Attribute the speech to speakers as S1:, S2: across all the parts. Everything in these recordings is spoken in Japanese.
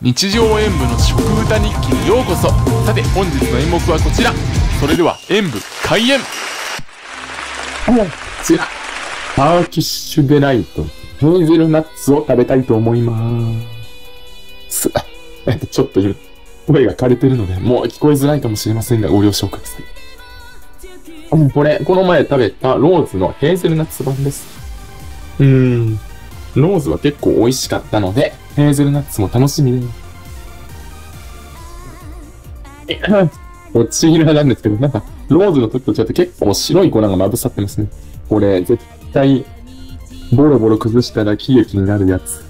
S1: 日常演舞の食歌日記にようこそさて本日の演目はこちらそれでは演舞開演
S2: こちら、ターキッシュデライト、ヘーゼルナッツを食べたいと思います。えっと、ちょっと今声が枯れてるので、もう聞こえづらいかもしれませんが、ご了承ください。これ、この前食べたローズのヘーゼルナッツ版です。うーん。ローズは結構美味しかったので、ヘーゼルナッツも楽しみで。こちらなんですけど、なんか、ローズの時と違って結構白い粉がまぶさってますね。これ、絶対、ボロボロ崩したら喜劇になるやつ。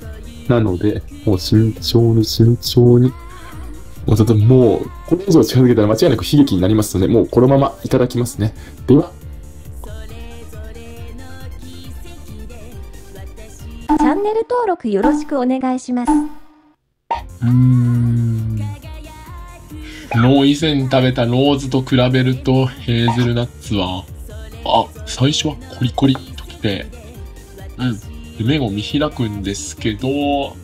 S2: なので、もう慎重に慎重に。もうちょっともう、これ以上近づけたら間違いなく悲劇になりますので、もうこのままいただきますね。では、
S3: チャンネル登録よろしくお願いします。
S1: うーんの以前食べたローズと比べるとヘーゼルナッツはあ最初はコリコリっときてうん。夢を見開くんですけど食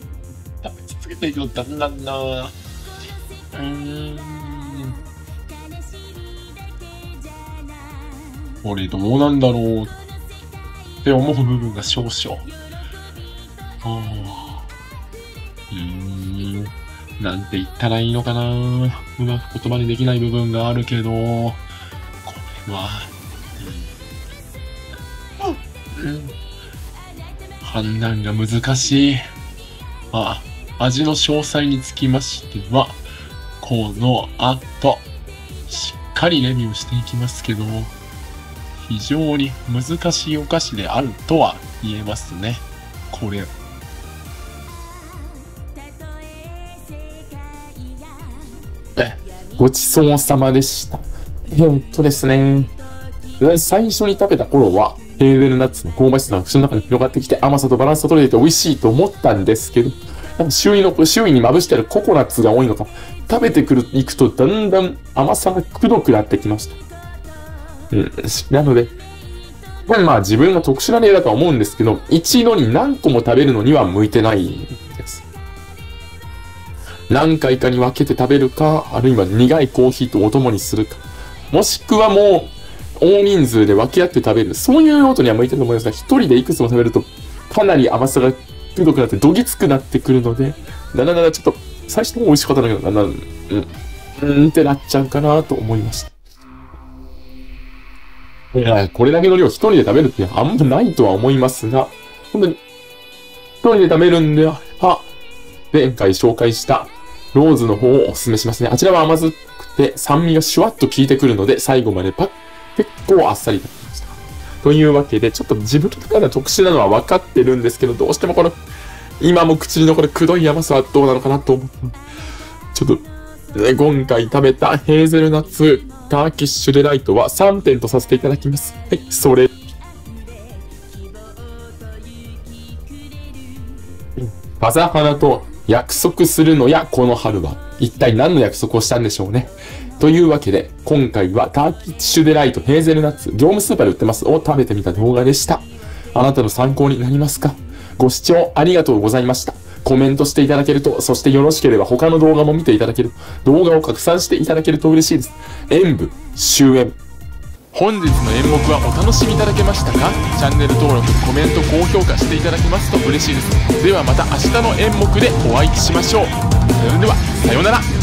S1: べ続けていくとだんだんな。うーん。これどうなんだろうって思う部分が少々。ああうーんなんて言ったらいいのかなうまく言葉にできない部分があるけど、これは、判断が難しい。あ、味の詳細につきましては、この後、しっかりレビューしていきますけど、非常に難しいお菓子であるとは言えますね。これ。
S2: ごちそうさまでした。えーっとですね。最初に食べた頃は、ヘーゼルナッツの香ばしさが口の中に広がってきて、甘さとバランスが取れていて美味しいと思ったんですけど、なんか周囲の、周囲にまぶしてあるココナッツが多いのか、食べてくる、いくとだんだん甘さがくどくなってきました。うん、なので、まあまあ自分が特殊な例だとは思うんですけど、一度に何個も食べるのには向いてない。何回かに分けて食べるか、あるいは苦いコーヒーとお供にするか、もしくはもう大人数で分け合って食べる。そういう用途には向いてると思いますが、一人でいくつも食べると、かなり甘さがくどくなって、どぎつくなってくるので、だんだんだだちょっと、最初の方美味しかったんだけど、だんだん、うん、うんってなっちゃうかなと思いました。いや、これだけの量一人で食べるってあんまないとは思いますが、本当に、一人で食べるんでは、前回紹介したローズの方をお勧めしますね。あちらは甘酸っくて酸味がシュワッと効いてくるので、最後までパッ、結構あっさりいたました。というわけで、ちょっと自分の中では特殊なのは分かってるんですけど、どうしてもこの、今も口に残るくどい甘さはどうなのかなと思って、ちょっと、今回食べたヘーゼルナッツターキッシュデライトは3点とさせていただきます。はい、それ。風花と約束するのやこの春は一体何の約束をしたんでしょうね。というわけで、今回はターキッシュデライトヘーゼルナッツ業務スーパーで売ってますを食べてみた動画でした。あなたの参考になりますか？ご視聴ありがとうございました。コメントしていただけると、そしてよろしければ他の動画も見ていただける、動画を拡散していただけると嬉しいです。演舞、終演。
S1: 本日の演目はお楽しみいただけましたか？チャンネル登録コメント高評価していただけますと嬉しいです。ではまた明日の演目でお会いしましょう。それではさようなら。